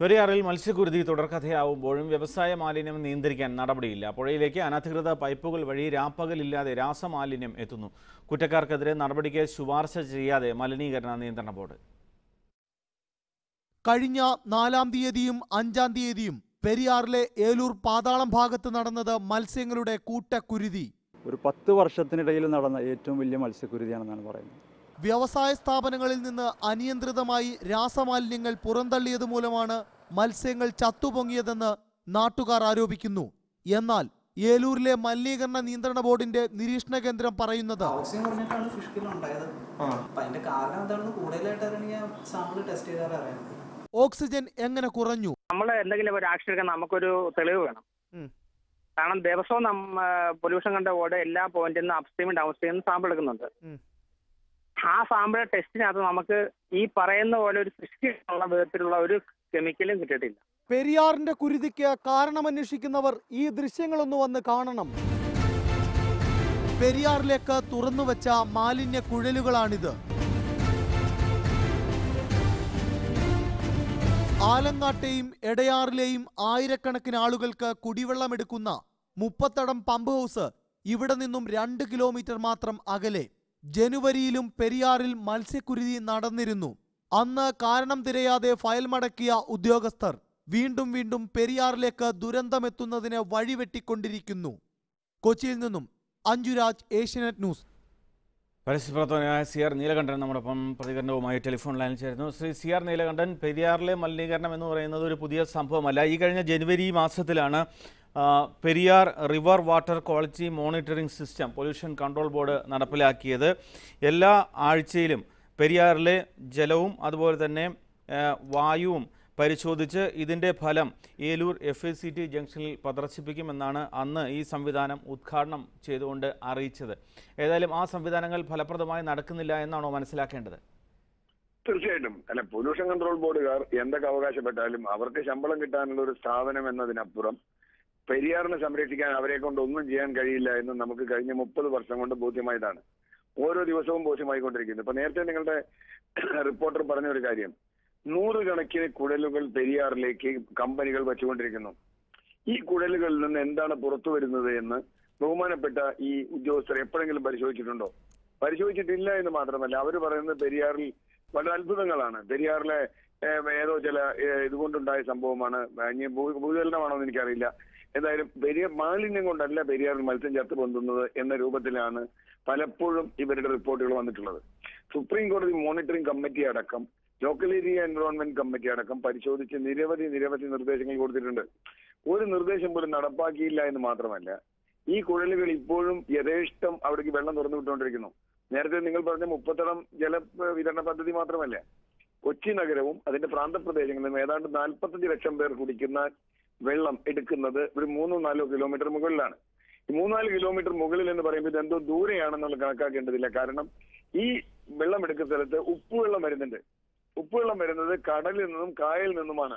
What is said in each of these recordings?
പെരിയാറിൽ മത്സ്യക്കുരുതി തുടർക്കഥയാവുമ്പോഴും വ്യവസായ മാലിന്യം നിയന്ത്രിക്കാൻ നടപടിയില്ല. പുഴയിലേക്ക് അനധികൃത പൈപ്പുകൾ വഴി രാപ്പകലില്ലാതെ രാസമാലിന്യം എത്തുന്നു. കുറ്റക്കാർക്കെതിരെ നടപടിക്ക് ശുപാർശ ചെയ്യാതെ മലിനീകരണ നിയന്ത്രണ ബോർഡ്. കഴിഞ്ഞ നാലാം തീയതിയും അഞ്ചാം തീയതിയും പെരിയാറിലെ ഏലൂർ പാതാളം ഭാഗത്ത് നടന്നത് മത്സ്യങ്ങളുടെ കൂട്ടക്കുരുതി. ഒരു പത്ത് വർഷത്തിനിടയിൽ നടന്ന ഏറ്റവും വലിയ മത്സ്യക്കുരുതിയാണെന്നാണ് പറയുന്നത്. വ്യവസായ സ്ഥാപനങ്ങളിൽ നിന്ന് അനിയന്ത്രിതമായി രാസമാലിന്യങ്ങൾ പുറന്തള്ളിയത് മൂലമാണ് മത്സ്യങ്ങൾ ചത്തുപൊങ്ങിയതെന്ന് നാട്ടുകാർ ആരോപിക്കുന്നു. എന്നാൽ ഏലൂരിലെ മലിനീകരണ നിയന്ത്രണ ബോർഡിന്റെ നിരീക്ഷണ കേന്ദ്രം പറയുന്നത് ഓക്സിജൻ എങ്ങനെ കുറഞ്ഞു? നമ്മൾ എന്തെങ്കിലും ഒരു ആക്ഷൻ എടുക്കാൻ നമുക്കൊരു തെളിവ് വേണം. കാരണം ദിവസവും നമ്മ പൊല്യൂഷൻ കണ്ട ബോർഡ് എല്ലാ പോയിന്റിൽ നിന്ന് അപ്സ്ട്രീം ഡൗൺ സ്ട്രീം സാമ്പിൾ എടുക്കുന്നുണ്ട്. ആ സാമ്പിൾ ടെസ്റ്റിനകത്ത് നമുക്ക് ഈ പറയുന്ന പോലെ ഒരു സൃഷ്ടിയുള്ള വിധത്തിലുള്ള ഒരു കെമിക്കലും കിട്ടിയിട്ടില്ല. പെരിയാറിന്റെ കുരുതിക്ക് കാരണമന്വേഷിക്കുന്നവർ ഈ ദൃശ്യങ്ങളൊന്ന് വന്ന് കാണണം. പെരിയാറിലേക്ക് തുറന്നു വെച്ച മാലിന്യ കുഴലുകളാണിത്. ആലങ്ങാട്ടെയും എടയാറിലെയും ആയിരക്കണക്കിന് ആളുകൾക്ക് കുടിവെള്ളം കുടിവെള്ളമെടുക്കുന്ന മുപ്പത്തടം പമ്പ് ഹൗസ് ഇവിടെ നിന്നും രണ്ട് കിലോമീറ്റർ മാത്രം അകലെ. ജനുവരിയിലും പെരിയാറിൽ മത്സ്യക്കുരുതി നടന്നിരുന്നു. അന്ന് കാരണം തിരയാതെ ഫയൽ മടക്കിയ ഉദ്യോഗസ്ഥർ വീണ്ടും വീണ്ടും പെരിയാറിലേക്ക് ദുരന്തമെത്തുന്നതിന് വഴിവെട്ടിക്കൊണ്ടിരിക്കുന്നു. കൊച്ചിയിൽ നിന്നും അഞ്ജുരാജ് ഏഷ്യനെറ്റ് ന്യൂസ്. പരസ്യപ്രവർത്തകനായ സി ആർ നീലകണ്ഠൻ നമ്മോടൊപ്പം പ്രതികരണവുമായി ടെലിഫോൺ ലൈനിൽ ചേരുന്നു. ശ്രീ സി ആർ നീലകണ്ഠൻ പെരിയാറിലെ മലിനീകരണം എന്ന് പറയുന്നത് ഒരു പുതിയ സംഭവമല്ല. ഈ കഴിഞ്ഞ ജനുവരി മാസത്തിലാണ് Periyar river water quality monitoring system pollution control board നടപ്പിലാക്കിയത്. എല്ലാ ആഴ്ചയിലും പെരിയാറിലെ ജലവും അതുപോലെ തന്നെ വായുവും പരിശോധിച്ച് ഇതിന്റെ ഫലം Eloor F A C T ജംഗ്ഷനിൽ പ്രദർശിപ്പിക്കുമെന്നാണ് അന്ന് ഈ സംവിധാനം ഉദ്ഘാടനം ചെയ്തുകൊണ്ട് അറിയിച്ചത്. ഏതായാലും ആ സംവിധാനങ്ങൾ ഫലപ്രദമായി നടക്കുന്നില്ല എന്നാണോ മനസ്സിലാക്കേണ്ടത്? തീർച്ചയായിട്ടും. അല്ല പൊല്യൂഷൻ കൺട്രോൾ ബോർഡുകാർ എന്തൊക്കെ അവകാശപ്പെട്ടാലും അവർക്ക് ശമ്പളം കിട്ടാനുള്ള ഒരു സ്ഥാപനം എന്നതിനപ്പുറം പെരിയാറിനെ സംരക്ഷിക്കാൻ അവരെ കൊണ്ട് ഒന്നും ചെയ്യാൻ കഴിയില്ല എന്ന് നമുക്ക് കഴിഞ്ഞ മുപ്പത് വർഷം കൊണ്ട് ബോധ്യമായതാണ്. ഓരോ ദിവസവും ബോധ്യമായിക്കൊണ്ടിരിക്കുന്നു. ഇപ്പൊ നേരത്തെ നിങ്ങളുടെ റിപ്പോർട്ടർ പറഞ്ഞ ഒരു കാര്യം. നൂറുകണക്കിന് കുഴലുകൾ പെരിയാറിലേക്ക് കമ്പനികൾ വച്ചുകൊണ്ടിരിക്കുന്നു. ഈ കുഴലുകളിൽ നിന്ന് എന്താണ് പുറത്തു വരുന്നത് എന്ന് ബഹുമാനപ്പെട്ട ഈ ഉദ്യോഗസ്ഥർ എപ്പോഴെങ്കിലും പരിശോധിച്ചിട്ടുണ്ടോ? പരിശോധിച്ചിട്ടില്ല എന്ന് മാത്രമല്ല അവർ പറയുന്നത് പെരിയാറിൽ വളരെ അത്ഭുതങ്ങളാണ്. പെരിയാറിലെ ചില ഇതുകൊണ്ടുണ്ടായ സംഭവമാണ്. ഇനി ഭൂ- ഭൂചലനമാണോ എന്ന് എനിക്കറിയില്ല. എന്തായാലും പെരിയ മാലിന്യം കൊണ്ടല്ല പെരിയാറിൽ മത്സ്യം ചത്തു പൊന്തുന്നത് എന്ന രൂപത്തിലാണ് പലപ്പോഴും ഇവരുടെ റിപ്പോർട്ടുകൾ വന്നിട്ടുള്ളത്. സുപ്രീം കോടതി മോണിറ്ററിംഗ് കമ്മിറ്റി അടക്കം ലോക്കൽ ഏരിയ എൻവറോൺമെന്റ് കമ്മിറ്റി അടക്കം പരിശോധിച്ച് നിരവധി നിരവധി നിർദ്ദേശങ്ങൾ കൊടുത്തിട്ടുണ്ട്. ഒരു നിർദ്ദേശം പോലും നടപ്പാക്കിയില്ല എന്ന് മാത്രമല്ല ഈ കുഴലുകൾ ഇപ്പോഴും യഥേഷ്ടം അവിടേക്ക് വെള്ളം തുറന്നു വിട്ടുകൊണ്ടിരിക്കുന്നു. നേരത്തെ നിങ്ങൾ പറഞ്ഞ മുപ്പത്തടം ജല വിതരണ പദ്ധതി മാത്രമല്ല കൊച്ചി നഗരവും അതിന്റെ പ്രാന്തപ്രദേശങ്ങളും ഏതാണ്ട് നാൽപ്പത്തഞ്ച് ലക്ഷം പേർ കുടിക്കുന്ന വെള്ളം എടുക്കുന്നത് ഒരു മൂന്നോ നാലോ കിലോമീറ്റർ മുകളിലാണ്. ഈ മൂന്നാൽ കിലോമീറ്റർ മുകളിൽ എന്ന് പറയുമ്പോൾ ഇത് എന്തോ ദൂരെയാണെന്നുള്ള കണക്കാക്കേണ്ടതില്ല. കാരണം ഈ വെള്ളം എടുക്കുന്ന സ്ഥലത്ത് ഉപ്പുവെള്ളം വരുന്നുണ്ട്. ഉപ്പുവെള്ളം വരുന്നത് കടലിൽ നിന്നും കായലിൽ നിന്നുമാണ്.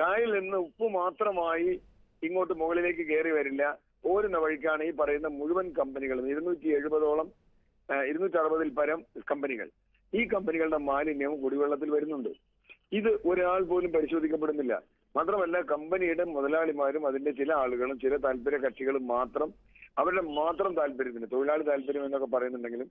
കായലിൽ നിന്ന് ഉപ്പ് മാത്രമായി ഇങ്ങോട്ട് മുകളിലേക്ക് കയറി വരില്ല. ഓരുന്ന വഴിക്കാണ് ഈ പറയുന്ന മുഴുവൻ കമ്പനികളും. ഇരുന്നൂറ്റി എഴുപതോളം ഇരുന്നൂറ്റി അറുപതിൽ പരം കമ്പനികൾ. ഈ കമ്പനികളുടെ മാലിന്യം കുടിവെള്ളത്തിൽ വരുന്നുണ്ട്. ഇത് ഒരാൾ പോലും പരിശോധിക്കപ്പെടുന്നില്ല. മാത്രമല്ല കമ്പനിയുടെ മുതലാളിമാരും അതിന്റെ ചില ആളുകളും ചില താല്പര്യ കക്ഷികളും മാത്രം അവരുടെ മാത്രം താല്പര്യത്തിന് തൊഴിലാളി താല്പര്യം എന്നൊക്കെ പറയുന്നുണ്ടെങ്കിലും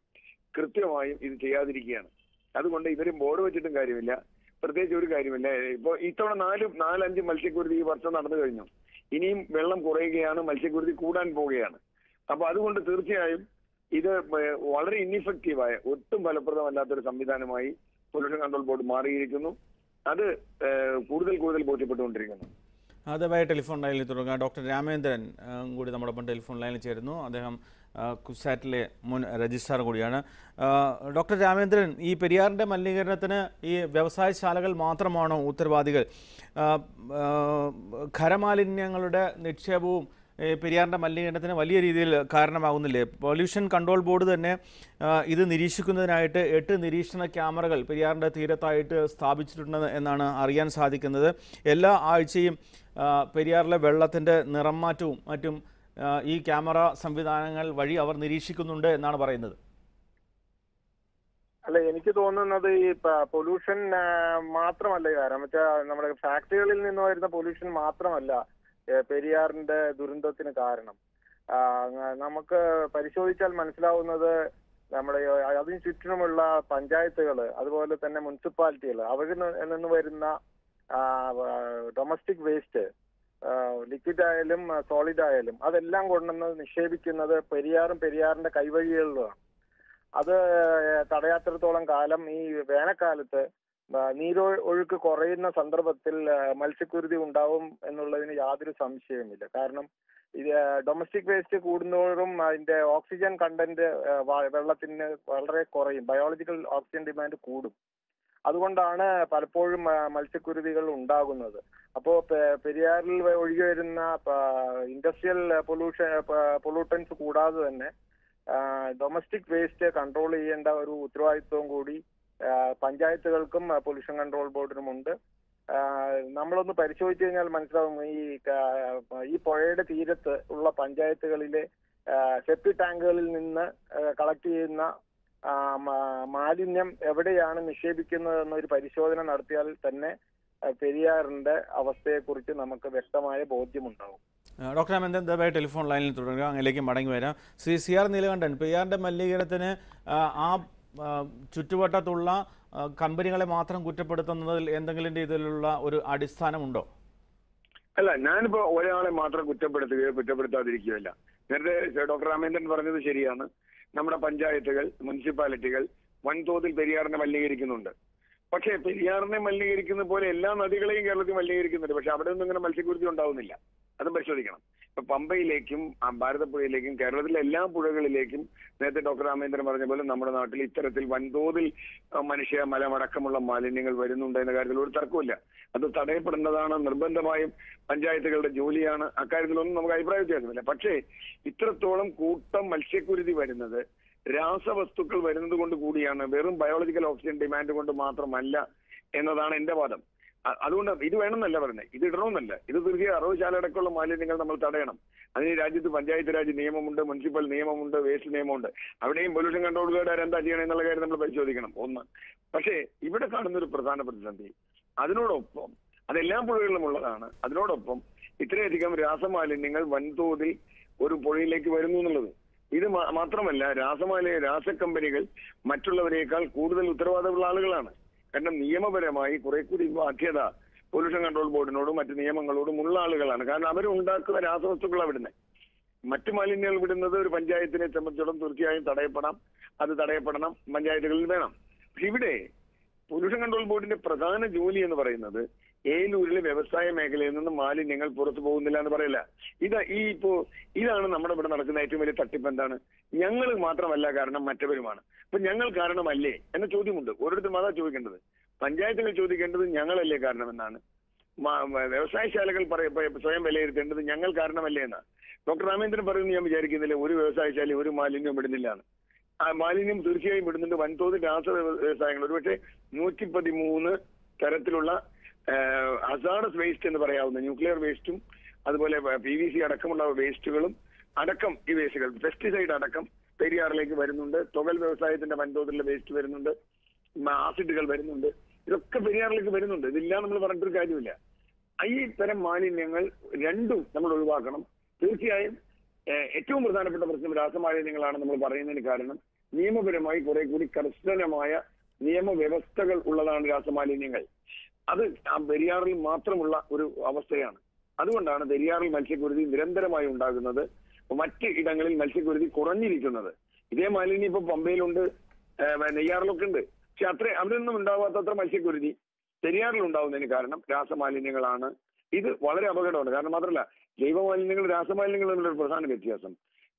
കൃത്യമായും ഇത് ചെയ്യാതിരിക്കുകയാണ്. അതുകൊണ്ട് ഇവരും ബോർഡ് വെച്ചിട്ടും കാര്യമില്ല. പ്രത്യേകിച്ച് ഒരു കാര്യമില്ല. ഇപ്പൊ ഇത്തവണ നാല് നാലഞ്ച് മത്സ്യക്കുരുതി ഈ വർഷം നടന്നു കഴിഞ്ഞു. ഇനിയും വെള്ളം കുറയുകയാണ് മത്സ്യക്കുരുതി കൂടാൻ പോവുകയാണ്. അപ്പൊ അതുകൊണ്ട് തീർച്ചയായും ഇത് വളരെ ഇന്നിഫക്റ്റീവായ ഒട്ടും ഫലപ്രദമല്ലാത്തൊരു സംവിധാനമായി പൊല്യൂഷൻ കൺട്രോൾ ബോർഡ് മാറിയിരിക്കുന്നു. അത് കൂടുതൽ കൂടുതൽ ബോധ്യപ്പെട്ടുകൊണ്ടിരിക്കുന്നു. ആദ്യമായി ടെലിഫോൺ ലൈനിൽ തുടങ്ങുക ഡോക്ടർ രാമേന്ദ്രൻ കൂടി നമ്മളൊപ്പം ടെലിഫോൺ ലൈനിൽ ചേരുന്നു. അദ്ദേഹം കുസാറ്റിലെ മുൻ രജിസ്ട്രാർ കൂടിയാണ്. ഡോക്ടർ രാമേന്ദ്രൻ ഈ പെരിയാറിന്റെ മലിനീകരണത്തിന് ഈ വ്യവസായശാലകൾ മാത്രമാണോ ഉത്തരവാദികൾ? ഖരമാലിന്യങ്ങളുടെ നിക്ഷേപവും പെരിയാറിന്റെ മലിനീകരണത്തിന് വലിയ രീതിയിൽ കാരണമാകുന്നില്ലേ? പൊല്യൂഷൻ കൺട്രോൾ ബോർഡ് തന്നെ ഇത് നിരീക്ഷിക്കുന്നതിനായിട്ട് എട്ട് നിരീക്ഷണ ക്യാമറകൾ പെരിയാറിന്റെ തീരത്തായിട്ട് സ്ഥാപിച്ചിട്ടുണ്ട് എന്നാണ് അറിയാൻ സാധിക്കുന്നത്. എല്ലാ ആഴ്ചയും പെരിയാറിലെ വെള്ളത്തിന്റെ നിറം മാറ്റവും മറ്റും ഈ ക്യാമറ സംവിധാനങ്ങൾ വഴി അവർ നിരീക്ഷിക്കുന്നുണ്ട് എന്നാണ് പറയുന്നത്. അല്ല എനിക്ക് തോന്നുന്നത് ഈ പൊല്യൂഷൻ മാത്രമല്ല കാരണം വെച്ചാൽ നമ്മുടെ ഫാക്ടറികളിൽ നിന്ന് വരുന്ന പൊല്യൂഷൻ മാത്രമല്ല പെരിയാറിന്റെ ദുരന്തത്തിന് കാരണം. നമുക്ക് പരിശോധിച്ചാൽ മനസ്സിലാവുന്നത് നമ്മുടെ അതിന് ചുറ്റിനുമുള്ള പഞ്ചായത്തുകൾ അതുപോലെ തന്നെ മുനിസിപ്പാലിറ്റികൾ അവരിൽ നിന്ന് വരുന്ന ഡൊമസ്റ്റിക് വേസ്റ്റ് ലിക്വിഡ് ആയാലും സോളിഡ് ആയാലും അതെല്ലാം കൊണ്ടുവന്ന് നിക്ഷേപിക്കുന്നത് പെരിയാറും പെരിയാറിന്റെ കൈവഴികളിലുമാണ്. അത് തടയാത്തിടത്തോളം കാലം ഈ വേനൽക്കാലത്ത് നീരൊ ഒഴുക്ക് കുറയുന്ന സന്ദർഭത്തിൽ മത്സ്യക്കുരുതി ഉണ്ടാവും എന്നുള്ളതിന് യാതൊരു സംശയവുമില്ല. കാരണം ഇത് ഡൊമസ്റ്റിക് വേസ്റ്റ് കൂടുന്നതോറും അതിന്റെ ഓക്സിജൻ കണ്ടന്റ് വെള്ളത്തിന് വളരെ കുറയും. ബയോളജിക്കൽ ഓക്സിജൻ ഡിമാൻഡ് കൂടും. അതുകൊണ്ടാണ് പലപ്പോഴും മത്സ്യക്കുരുതികൾ ഉണ്ടാകുന്നത്. അപ്പോ പെ- പെരിയാറിൽ ഒഴുകി വരുന്ന ഇൻഡസ്ട്രിയൽ പൊല്യൂഷൻ പൊല്യൂട്ടൻസ് കൂടാതെ തന്നെ ഡൊമസ്റ്റിക് വേസ്റ്റ് കൺട്രോൾ ചെയ്യേണ്ട ഒരു ഉത്തരവാദിത്വം കൂടി പഞ്ചായത്തുകൾക്കും പൊല്യൂഷൻ കൺട്രോൾ ബോർഡിനുമുണ്ട് നമ്മളൊന്ന് പരിശോധിച്ചു കഴിഞ്ഞാൽ മനസ്സിലാവും ഈ ഈ പുഴയുടെ തീരത്ത് ഉള്ള പഞ്ചായത്തുകളിലെ സെപ്റ്റി ടാങ്കുകളിൽ നിന്ന് കളക്ട് ചെയ്യുന്ന മാലിന്യം എവിടെയാണ് നിക്ഷേപിക്കുന്നത് എന്നൊരു പരിശോധന നടത്തിയാൽ തന്നെ പെരിയാറിന്റെ അവസ്ഥയെക്കുറിച്ച് നമുക്ക് വ്യക്തമായ ബോധ്യമുണ്ടാവും. ഡോക്ടർ രാമേന്ദ്രൻ ദയവായി ടെലിഫോൺ ലൈനിൽ തുടരുക. അങ്ങയിലേക്ക് മടങ്ങി വരാം. ശ്രീ സി ആർ നീലകണ്ഠൻ പെരിയാറിന്റെ മലിനീകരണത്തിന് ആ, ചുറ്റുവട്ടത്തുള്ള കമ്പനികളെ മാത്രം കുറ്റപ്പെടുത്തുന്നതിൽ എന്തെങ്കിലും രീതിയിലുള്ള ഒരു അടിസ്ഥാനമുണ്ടോ? അല്ല ഞാനിപ്പോ ഒരാളെ മാത്രം കുറ്റപ്പെടുത്തുകയോ കുറ്റപ്പെടുത്താതിരിക്കുകയല്ല. നേരത്തെ ഡോക്ടർ രാമേന്ദ്രൻ പറഞ്ഞത് ശരിയാണ്. നമ്മുടെ പഞ്ചായത്തുകൾ മുനിസിപ്പാലിറ്റികൾ വൻതോതിൽ പെരിയാറിനെ മലിനീകരിക്കുന്നുണ്ട്. പക്ഷേ പെരിയാറിനെ മലിനീകരിക്കുന്ന പോലെ എല്ലാ നദികളെയും കേരളത്തിൽ മലിനീകരിക്കുന്നുണ്ട്. പക്ഷെ അവിടെ ഒന്നും ഇങ്ങനെ മത്സ്യക്കുരുതി ഉണ്ടാവുന്നില്ല. അതും പരിശോധിക്കണം. ഇപ്പൊ പമ്പയിലേക്കും ഭാരതപ്പുഴയിലേക്കും കേരളത്തിലെ എല്ലാ പുഴകളിലേക്കും നേരത്തെ ഡോക്ടർ രാമേന്ദ്രൻ പറഞ്ഞ പോലെ നമ്മുടെ നാട്ടിൽ ഇത്തരത്തിൽ വൻതോതിൽ മനുഷ്യ മലമടക്കമുള്ള മാലിന്യങ്ങൾ വരുന്നുണ്ട് എന്ന കാര്യത്തിൽ ഒരു തർക്കമില്ല അത് തടയപ്പെടേണ്ടതാണ്. നിർബന്ധമായും പഞ്ചായത്തുകളുടെ ജോലിയാണ്. അക്കാര്യത്തിലൊന്നും നമുക്ക് അഭിപ്രായ വ്യത്യാസമില്ല. പക്ഷേ ഇത്രത്തോളം കൂട്ടം മത്സ്യക്കുരുതി വരുന്നത് രാസവസ്തുക്കൾ വരുന്നത് കൊണ്ട് കൂടിയാണ് വെറും ബയോളജിക്കൽ ഓക്സിജൻ ഡിമാൻഡ് കൊണ്ട് മാത്രമല്ല എന്നതാണ് എന്റെ വാദം. അതുകൊണ്ട് ഇത് വേണമെന്നല്ല പറയുന്നത്. ഇത് ഇടണമെന്നല്ല. ഇത് തീർച്ചയായും അറവുശാല അടക്കമുള്ള മാലിന്യങ്ങൾ നമ്മൾ തടയണം. അതിന് രാജ്യത്ത് പഞ്ചായത്ത് രാജ് നിയമമുണ്ട് മുനിസിപ്പൽ നിയമമുണ്ട് വേസ്റ്റ് നിയമമുണ്ട്. അവിടെയും പൊല്യൂഷൻ കൺട്രോളുകാരെ എന്താ ചെയ്യണം എന്നുള്ള കാര്യം നമ്മൾ പരിശോധിക്കണം. ഒന്ന്. പക്ഷേ ഇവിടെ കാണുന്ന ഒരു പ്രധാന പ്രതിസന്ധി അതിനോടൊപ്പം അതെല്ലാ പുഴകളിലും ഉള്ളതാണ്. അതിനോടൊപ്പം ഇത്രയധികം രാസമാലിന്യങ്ങൾ വൻതോതിൽ ഒരു പുഴയിലേക്ക് വരുന്നു എന്നുള്ളത് ഇത് മാത്രമല്ല രാസമാല രാസക്കമ്പനികൾ മറ്റുള്ളവരെക്കാൾ കൂടുതൽ ഉത്തരവാദിത്തമുള്ള ആളുകളാണ്. കാരണം നിയമപരമായി കുറെ കൂടി ബാധ്യത പൊല്യൂഷൻ കൺട്രോൾ ബോർഡിനോടും മറ്റ് നിയമങ്ങളോടും ഉള്ള ആളുകളാണ്. കാരണം അവർ ഉണ്ടാക്കുന്ന രാസവസ്തുക്കളാണ് വിടുന്നത് മറ്റു മാലിന്യങ്ങൾ വിടുന്നത് ഒരു പഞ്ചായത്തിനെ സംബന്ധിച്ചിടത്തോളം തീർച്ചയായും തടയപ്പെടാം. അത് തടയപ്പെടണം പഞ്ചായത്തുകളിൽ വേണം. പക്ഷെ ഇവിടെ പൊല്യൂഷൻ കൺട്രോൾ ബോർഡിന്റെ പ്രധാന ജോലി എന്ന് പറയുന്നത് ഏലൂരിലെ വ്യവസായ മേഖലയിൽ നിന്ന് മാലിന്യങ്ങൾ പുറത്തു പോകുന്നില്ല എന്ന് പറയില്ല. ഇത് ഈ ഇപ്പോ ഇതാണ് നമ്മുടെ ഇവിടെ നടക്കുന്ന ഏറ്റവും വലിയ തട്ടിപ്പ് എന്താണ്? ഞങ്ങൾ മാത്രമല്ല കാരണം മറ്റവരുമാണ്. അപ്പൊ ഞങ്ങൾ കാരണമല്ലേ എന്ന ചോദ്യമുണ്ട്. ഓരോരുത്തരും അതാ ചോദിക്കേണ്ടത്. പഞ്ചായത്തുകൾ ചോദിക്കേണ്ടത് ഞങ്ങളല്ലേ കാരണമെന്നാണ്. വ്യവസായശാലകൾ സ്വയം വിലയിരുത്തേണ്ടത് ഞങ്ങൾ കാരണമല്ലേ എന്നാണ് ഡോക്ടർ രാമേന്ദ്രൻ പറയുന്നത് ഞാൻ വിചാരിക്കുന്നില്ല ഒരു വ്യവസായശാല ഒരു മാലിന്യം ഇടുന്നില്ലാണ് ആ മാലിന്യം തീർച്ചയായും വിടുന്നുണ്ട് വൻതോതിൽ രാസ വ്യവ- വ്യവസായങ്ങൾ. ഒരുപക്ഷെ നൂറ്റി പതിമൂന്ന് തരത്തിലുള്ള ഹസാഡസ് വേസ്റ്റ് എന്ന് പറയാവുന്ന ന്യൂക്ലിയർ വേസ്റ്റും അതുപോലെ പി വി സി അടക്കമുള്ള വേസ്റ്റുകളും അടക്കം ഈ വേസ്റ്റുകൾ പെസ്റ്റിസൈഡ് അടക്കം പെരിയാറിലേക്ക് വരുന്നുണ്ട്. തുകൽ വ്യവസായത്തിന്റെ വൻതോതിലുള്ള വേസ്റ്റ് വരുന്നുണ്ട്. ആസിഡുകൾ വരുന്നുണ്ട്. ഇതൊക്കെ പെരിയാറിലേക്ക് വരുന്നുണ്ട്. ഇതില്ല നമ്മൾ പറഞ്ഞിട്ടൊരു കാര്യമില്ല. ഈ തരം മാലിന്യങ്ങൾ രണ്ടും നമ്മൾ ഒഴിവാക്കണം. തീർച്ചയായും ഏറ്റവും പ്രധാനപ്പെട്ട പ്രശ്നം രാസമാലിന്യങ്ങളാണ് നമ്മൾ പറയുന്നതിന് കാരണം നിയമപരമായി കുറെ കൂടി കർശനമായ നിയമവ്യവസ്ഥകൾ ഉള്ളതാണ് രാസമാലിന്യങ്ങൾ. അത് പെരിയാറിൽ മാത്രമുള്ള ഒരു അവസ്ഥയാണ്. അതുകൊണ്ടാണ് പെരിയാറിൽ മത്സ്യക്കുരുതി നിരന്തരമായി ഉണ്ടാകുന്നത്. മറ്റ് ഇടങ്ങളിൽ മത്സ്യക്കുരുതി കുറഞ്ഞിരിക്കുന്നത്. ഇതേ മാലിന്യം ഇപ്പൊ പമ്പയിലുണ്ട് നെയ്യാറിലൊക്കെ ഉണ്ട്. പക്ഷെ അത്ര അവിടെയൊന്നും ഉണ്ടാവാത്തത്ര മത്സ്യക്കുരുതി പെരിയാറിൽ ഉണ്ടാവുന്നതിന് കാരണം രാസമാലിന്യങ്ങളാണ്. ഇത് വളരെ അപകടമാണ്. കാരണം മാത്രമല്ല ജൈവമാലിന്യങ്ങൾ രാസമാലിന്യങ്ങൾ തമ്മിലൊരു പ്രധാന വ്യത്യാസം.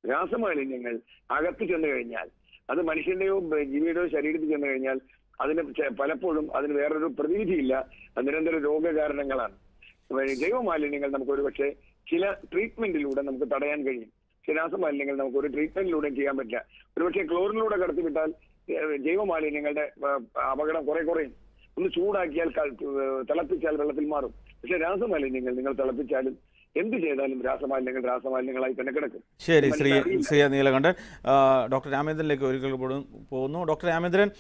രാസമാലിന്യങ്ങൾ അകത്ത് ചെന്ന് കഴിഞ്ഞാൽ അത് മനുഷ്യന്റെയോ ജീവിയുടെയോ ശരീരത്തിൽ ചെന്ന് കഴിഞ്ഞാൽ അതിന് പലപ്പോഴും അതിന് വേറൊരു പ്രതിവിധിയില്ല നിരന്തര രോഗകാരണങ്ങളാണ്. ജൈവമാലിന്യങ്ങൾ നമുക്ക് ഒരു പക്ഷേ ചില ട്രീറ്റ്മെന്റിലൂടെ നമുക്ക് തടയാൻ കഴിയും. ചില രാസമാലിന്യങ്ങൾ നമുക്ക് ഒരു ട്രീറ്റ്മെന്റിലൂടെ ചെയ്യാൻ പറ്റില്ല. ഒരുപക്ഷെ ക്ലോറിനിലൂടെ കടത്തിവിട്ടാൽ ജൈവമാലിന്യങ്ങളുടെ അപകടം കുറെ കുറയും. ഒന്ന് ചൂടാക്കിയാൽ തിളപ്പിച്ചാൽ വെള്ളത്തിൽ മാറും. പക്ഷെ രാസമാലിന്യങ്ങൾ നിങ്ങൾ തിളപ്പിച്ചാലും എന്ത് ചെയ്താലും രാസമാലിന്യങ്ങൾ രാസമാലിന്യങ്ങളായി തന്നെ കിടക്കും. ശരി ശ്രീ. ശ്രീ നീലകണ്ഠൻ. ഡോക്ടർ രാമേന്ദ്രനിലേക്ക് ഒരിക്കൽ പോകുന്നു. ഡോക്ടർ രാമേന്ദ്രൻ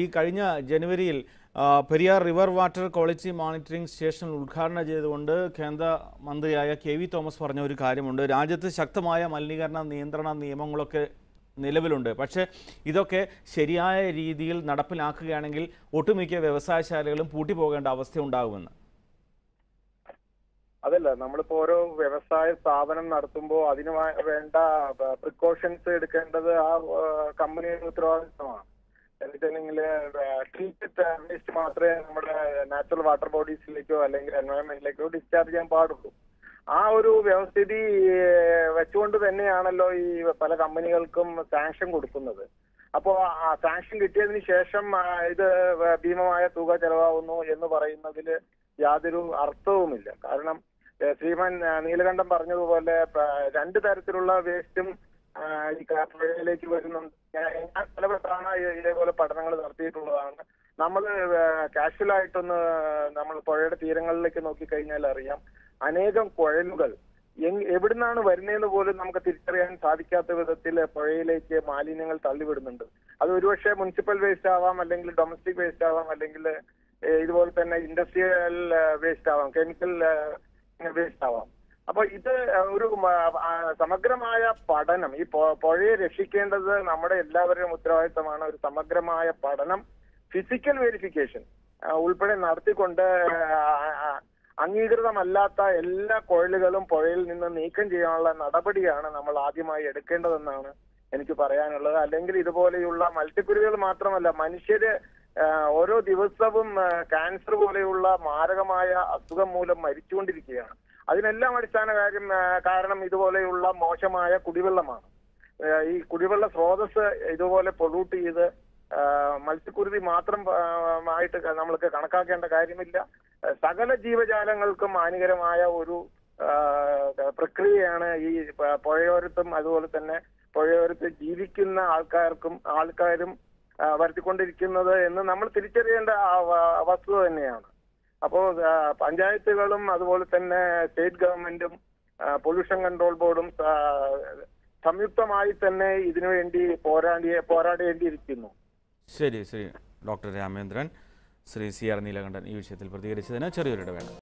ഈ കഴിഞ്ഞ ജനുവരിയിൽ Periyar river water quality monitoring station ഉദ്ഘാടനം ചെയ്തുകൊണ്ട് കേന്ദ്ര മന്ത്രിയായ കെ വി തോമസ് പറഞ്ഞ ഒരു കാര്യമുണ്ട്. രാജ്യത്ത് ശക്തമായ മലിനീകരണ നിയന്ത്രണ നിയമങ്ങളൊക്കെ നിലവിലുണ്ട്. പക്ഷേ ഇതൊക്കെ ശരിയായ രീതിയിൽ നടപ്പിലാക്കുകയാണെങ്കിൽ ഒട്ടുമിക്ക വ്യവസായശാലകളും പൂട്ടിപ്പോകേണ്ട അവസ്ഥ ഉണ്ടാകുമെന്ന്. അതല്ല നമ്മളിപ്പോ ഓരോ വ്യവസായ സ്ഥാപനം നടത്തുമ്പോൾ അതിന് വേണ്ട പ്രിക്കോഷൻസ് എടുക്കേണ്ടത് ആ കമ്പനിയുടെ ഉത്തരവാദിത്തമാണ്. എന്നിട്ടുണ്ടെങ്കിൽ ട്രീറ്റഡ് വേസ്റ്റ് മാത്രമേ നമ്മുടെ നാച്ചുറൽ വാട്ടർ ബോഡീസിലേക്കോ അല്ലെങ്കിൽ എൻവയോൺമെന്റിലേക്കോ ഡിസ്ചാർജ് ചെയ്യാൻ പാടുള്ളൂ. ആ ഒരു വ്യവസ്ഥിതി വെച്ചുകൊണ്ട് തന്നെയാണല്ലോ ഈ പല കമ്പനികൾക്കും സാങ്ഷൻ കൊടുക്കുന്നത്. അപ്പോ ആ സാങ്ഷൻ കിട്ടിയതിന് ശേഷം ഇത് ഭീമമായ തുക ചെലവാകുന്നു എന്ന് പറയുന്നതിൽ യാതൊരു അർത്ഥവുമില്ല. കാരണം ശ്രീമാൻ നീലകണ്ഠം പറഞ്ഞതുപോലെ രണ്ടു തരത്തിലുള്ള വേസ്റ്റും ഈ കാർപ്പുഴയിലേക്ക് വരുന്നുണ്ട്. ഞാൻ ഇ- ഇതേപോലെ പഠനങ്ങൾ നടത്തിയിട്ടുള്ളതാണ്. നമ്മൾ കാഷ്വലായിട്ടൊന്ന് നമ്മൾ പുഴയുടെ തീരങ്ങളിലേക്ക് നോക്കിക്കഴിഞ്ഞാൽ അറിയാം അനേകം കുഴലുകൾ എവിടുന്നാണ് വരുന്നതെന്ന് പോലും നമുക്ക് തിരിച്ചറിയാൻ സാധിക്കാത്ത വിധത്തിൽ പുഴയിലേക്ക് മാലിന്യങ്ങൾ തള്ളിവിടുന്നുണ്ട്. അത് ഒരുപക്ഷെ മുനിസിപ്പൽ വേസ്റ്റ് ആവാം അല്ലെങ്കിൽ ഡൊമസ്റ്റിക് വേസ്റ്റ് ആവാം അല്ലെങ്കിൽ ഇതുപോലെ തന്നെ ഇൻഡസ്ട്രിയൽ വേസ്റ്റ് ആവാം. കെമിക്കൽ വേസ്റ്റ് ആവാം അപ്പൊ ഇത് ഒരു സമഗ്രമായ പഠനം ഈ പുഴയെ രക്ഷിക്കേണ്ടത് നമ്മുടെ എല്ലാവരുടെയും ഉത്തരവാദിത്തമാണ്. ഒരു സമഗ്രമായ പഠനം ഫിസിക്കൽ വെരിഫിക്കേഷൻ ഉൾപ്പെടെ നടത്തിക്കൊണ്ട് അംഗീകൃതമല്ലാത്ത എല്ലാ കുഴലുകളും പുഴയിൽ നിന്ന് നീക്കം ചെയ്യാനുള്ള നടപടിയാണ് നമ്മൾ ആദ്യമായി എടുക്കേണ്ടതെന്നാണ് എനിക്ക് പറയാനുള്ളത്. അല്ലെങ്കിൽ ഇതുപോലെയുള്ള മത്സ്യക്കുരുവികൾ മാത്രമല്ല മനുഷ്യര് ഓരോ ദിവസവും ക്യാൻസർ പോലെയുള്ള മാരകമായ അസുഖം മൂലം മരിച്ചുകൊണ്ടിരിക്കുകയാണ്. അതിനെല്ലാം അടിസ്ഥാന കാര്യം കാരണം ഇതുപോലെയുള്ള മോശമായ കുടിവെള്ളമാണ്. ഈ കുടിവെള്ള സ്രോതസ് ഇതുപോലെ പൊള്യൂട്ട് ചെയ്ത് മത്സ്യക്കുരുതി മാത്രം ആയിട്ട് നമ്മൾക്ക് കണക്കാക്കേണ്ട കാര്യമില്ല. സകല ജീവജാലങ്ങൾക്കും ഹാനികരമായ ഒരു പ്രക്രിയയാണ് ഈ പുഴയോരത്തും അതുപോലെ തന്നെ പുഴയോരത്ത് ജീവിക്കുന്ന ആൾക്കാർക്കും ആൾക്കാരും വരുത്തിക്കൊണ്ടിരിക്കുന്നത് എന്ന് നമ്മൾ തിരിച്ചറിയേണ്ട വസ്തുത തന്നെയാണ്. അപ്പോൾ പഞ്ചായത്തുകളും അതുപോലെ തന്നെ സ്റ്റേറ്റ് ഗവൺമെന്റും പൊല്യൂഷൻ കൺട്രോൾ ബോർഡും സംയുക്തമായി തന്നെ ഇതിനുവേണ്ടി പോരാടി പോരാടേണ്ടിയിരിക്കുന്നു. ശരി ശരി. Doctor Ramendran Shri C R Neelakantan ഈ വിഷയത്തിൽ പ്രതികരിച്ചതിന് ചെറിയൊരു ഇടവേള